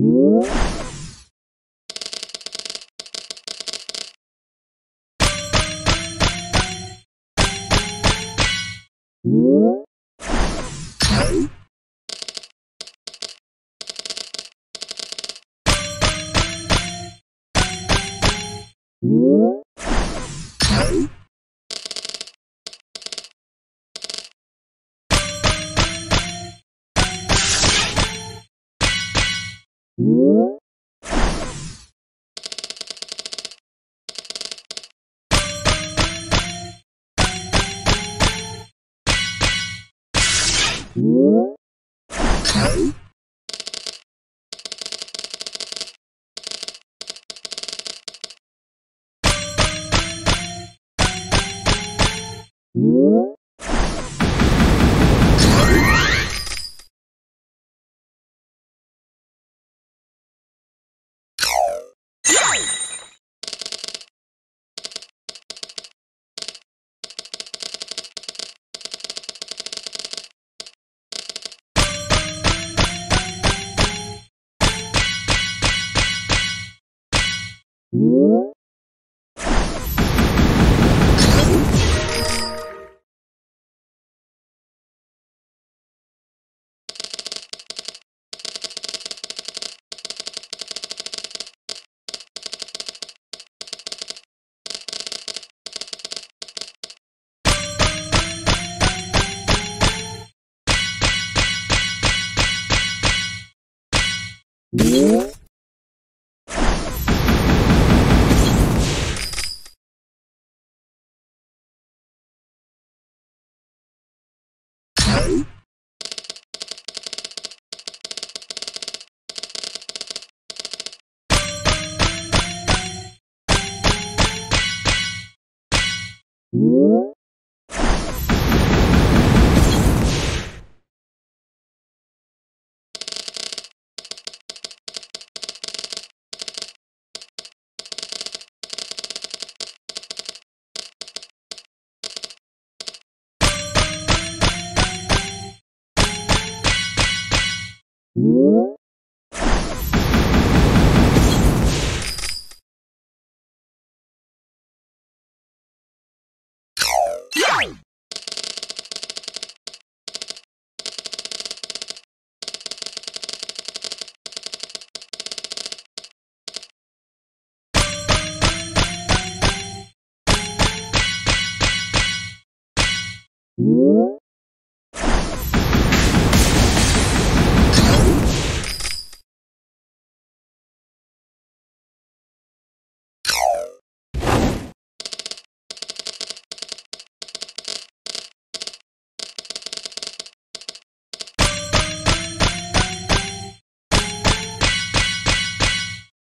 Woo! Whoop! Woo! Whoop!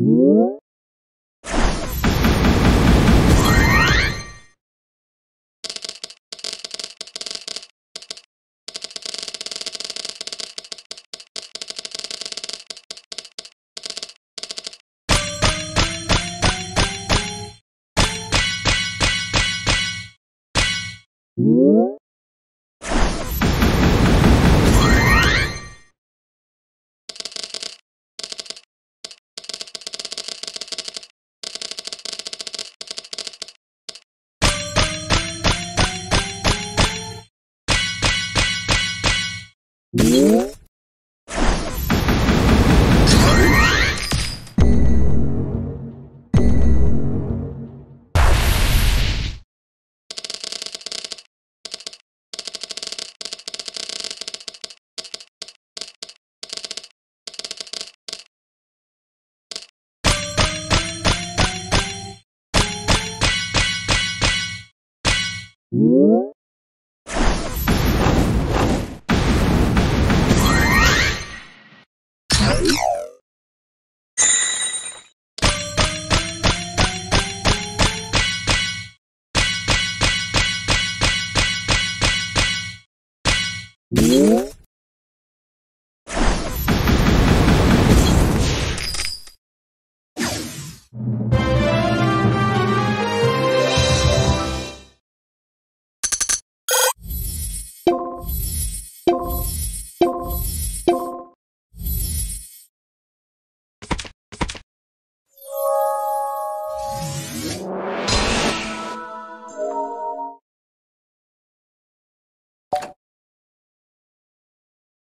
Woo! Whoa! ん Yeah.